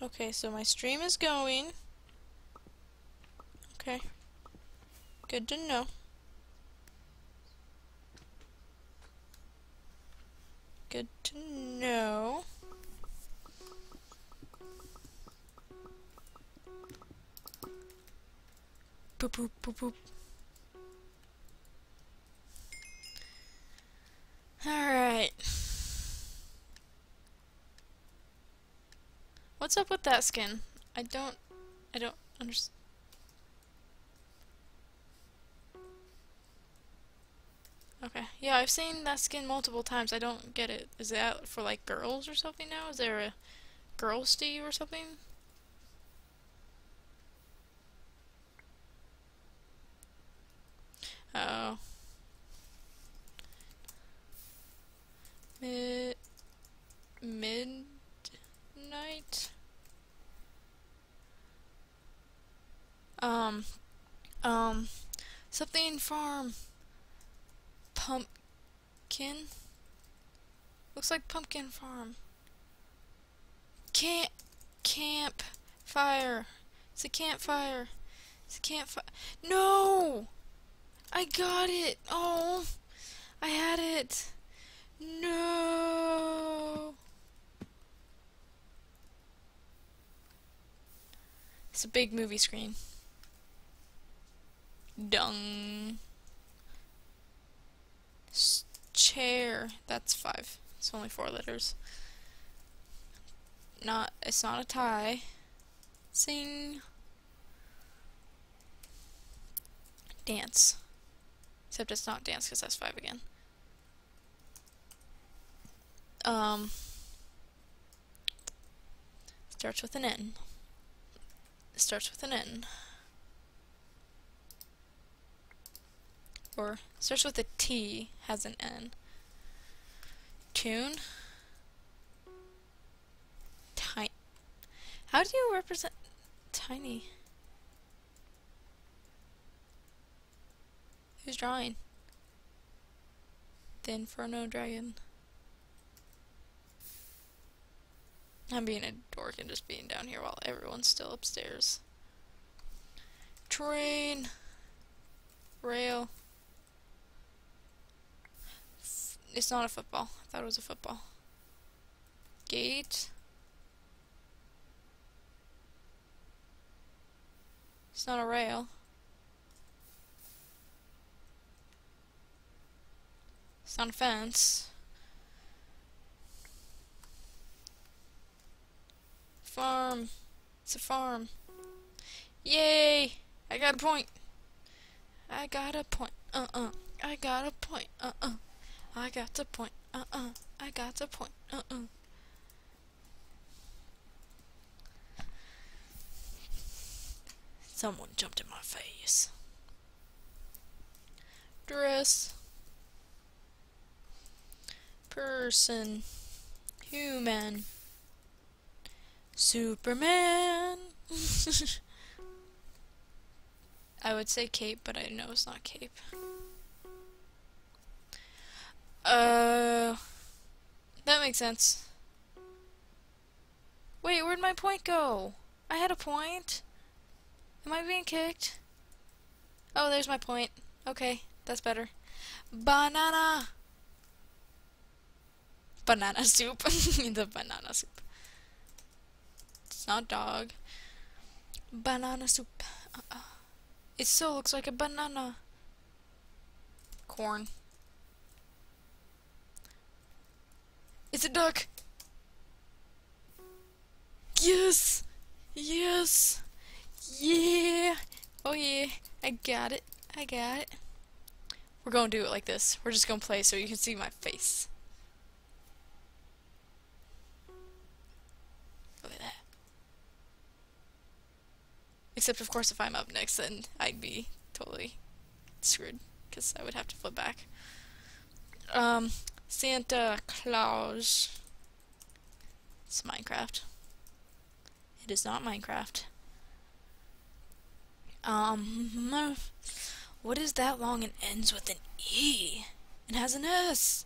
Okay, so my stream is going. Okay. Good to know. Good to know. Boop boop boop boop. What's up with that skin? I don't... I don't understand. Okay. Yeah, I've seen that skin multiple times. I don't get it. Is that for, like, girls or something now? Is there a girl Steve or something? Oh. Mid... Midnight? Um... Um... Something farm... Pumpkin? Looks like pumpkin farm. Camp... Camp... Fire. It's a campfire. It's a campfire. No! I got it! Oh! I had it! No! It's a big movie screen. Dung. S chair. That's five. It's only four letters. Not. It's not a tie. Sing. Dance. Except it's not dance because that's five again. Um, starts with an N. Starts with an N. Or starts with a T, has an N. Tune. Tiny. How do you represent tiny? Who's drawing? The Inferno Dragon. I'm being a dork and just being down here while everyone's still upstairs. Train. Rail. It's not a football. I thought it was a football. Gate. It's not a rail. It's not a fence. Farm. It's a farm. Yay! I got a point. I got a point. Uh-uh. I got a point. Uh-uh. I got the point. Uh-uh. I got the point. Uh-uh. Someone jumped in my face. Dress. Person. Human. Superman. I would say cape, but I know it's not cape. Uh, that makes sense. Wait, where'd my point go? I had a point. Am I being kicked? Oh, there's my point. Okay, that's better. Banana. Banana soup. the banana soup It's not dog. Banana soup. Uh -uh. It still looks like a banana. Corn. It's a duck! Yes! Yes! Yeah! Oh yeah! I got it! I got it! We're gonna do it like this. We're just gonna play so you can see my face. Look at that. Except, of course, if I'm up next, then I'd be totally screwed, because I would have to flip back. Um, Santa Claus. It's Minecraft. It is not Minecraft. Um, what is that long and ends with an E? and has an S?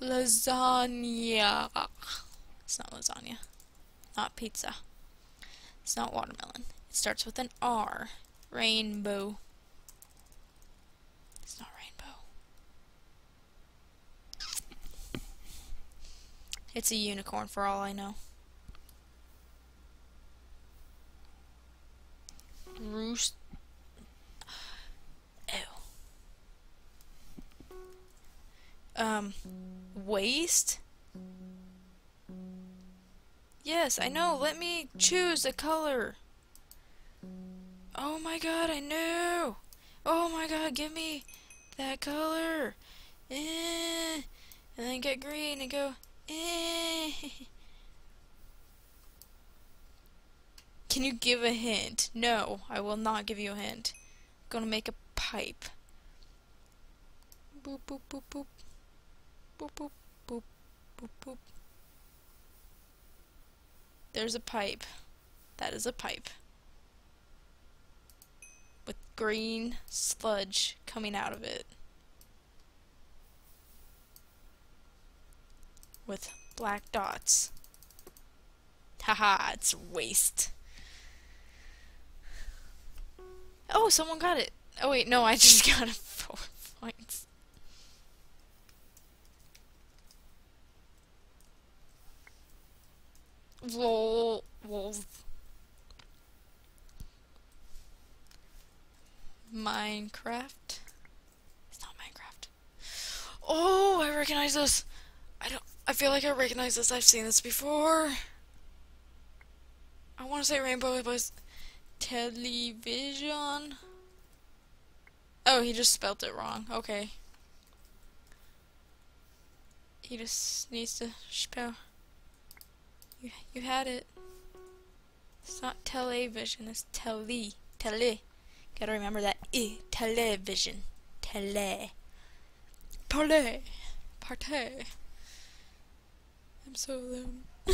Lasagna. It's not lasagna. Not pizza. It's not watermelon. It starts with an R. Rainbow. It's not rainbow. It's a unicorn for all I know. Roost. Ew. Um, waste? Yes, I know. Let me choose a color. Oh my god, I knew! Oh my god, give me that color. Eh. And then get green and go. Can you give a hint? No, I will not give you a hint. I'm gonna make a pipe. Boop, boop, boop, boop. Boop, boop, boop, boop, boop. There's a pipe. That is a pipe. With green sludge coming out of it. With black dots. Haha, it's waste. Oh, someone got it. Oh wait, no, I just got a four points. Lol. Wolf. Minecraft. It's not Minecraft. Oh, I recognize this. I feel like I recognize this. I've seen this before. I want to say Rainbow was television. Oh, he just spelt it wrong. Okay. He just needs to spell. You, you had it. It's not television, it's tele. Tele. Gotta remember that E. Television. Tele. Parle. Partay. I'm so alone.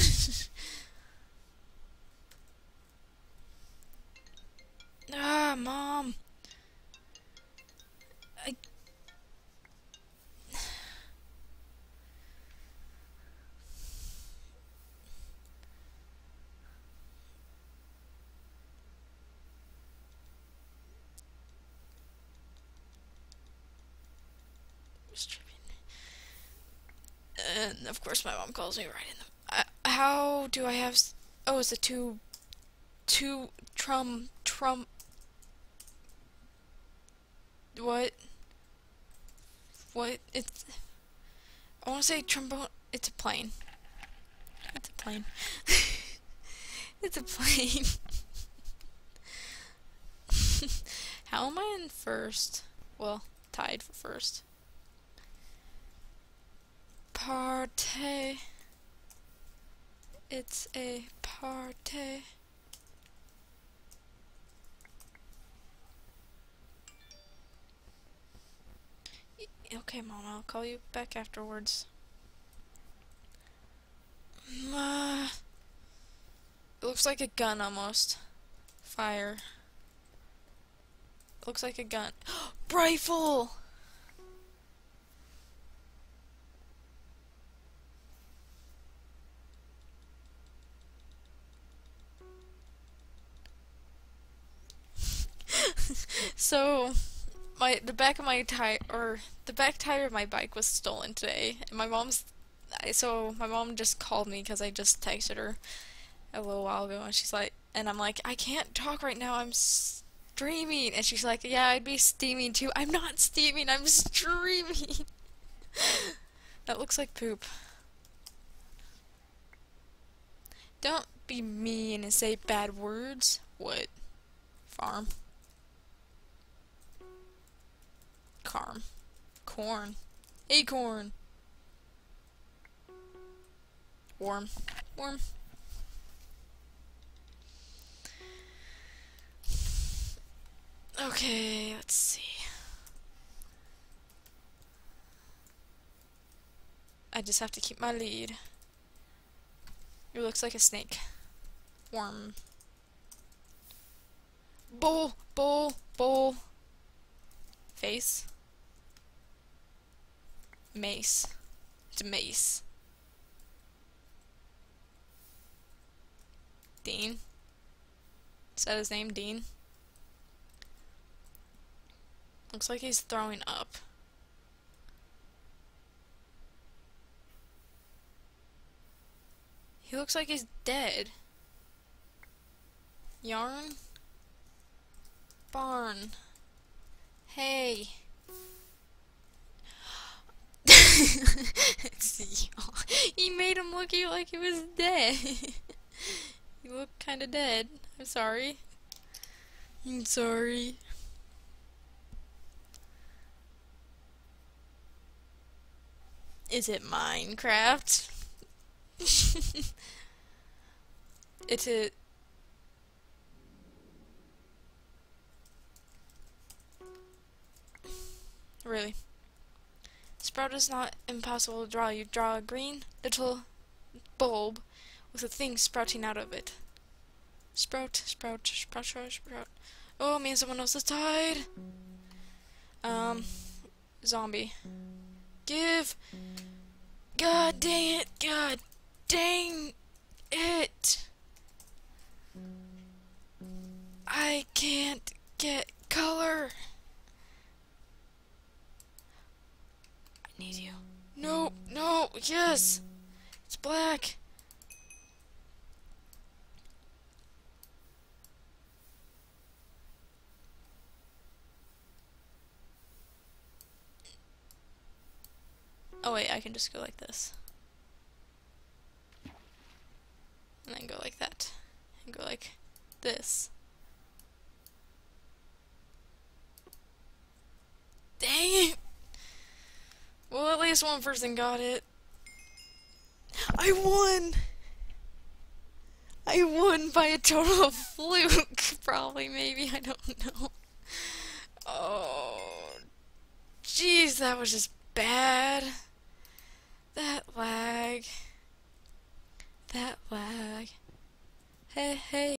ah, mom. I And of course, my mom calls me right in the. Uh, how do I have? Oh, it's a two, two trum trum. What? What? It's. I want to say trombone. It's a plane. It's a plane. it's a plane. How am I in first? Well, tied for first. Party. It's a party. Okay, Mom, I'll call you back afterwards. It looks like a gun almost. Fire. Looks like a gun. Rifle! So my the back of my tire or the back tire of my bike was stolen today. And my mom's so my mom just called me because I just texted her a little while ago. And she's like and I'm like I can't talk right now. I'm streaming. And she's like yeah I'd be steaming too. I'm not steaming. I'm streaming. That looks like poop. Don't be mean and say bad words. What? Farm Carm. Corn. Acorn. Warm. Warm. Okay, let's see. I just have to keep my lead. It looks like a snake. Worm. Bull, bull, bull. Face. Mace. It's mace. Dean. Is that his name, Dean? Looks like he's throwing up. He looks like he's dead. Yarn? Barn. Hey. See, he made him look like he was dead. he looked kind of dead. I'm sorry. I'm sorry. Is it Minecraft? it's a Really. Sprout is not impossible to draw. You draw a green little bulb with a thing sprouting out of it. Sprout, sprout, sprout, sprout, sprout. Oh, me and someone else has died. Um, zombie. Give. God dang it. God dang it. I can't get color. Need you. No, no, yes! It's black! Oh wait, I can just go like this. And then go like that. And go like this. Dang it! highest one person got it. I won! I won by a total fluke, probably, maybe, I don't know. Oh, jeez, that was just bad. That lag. That lag. Hey, hey.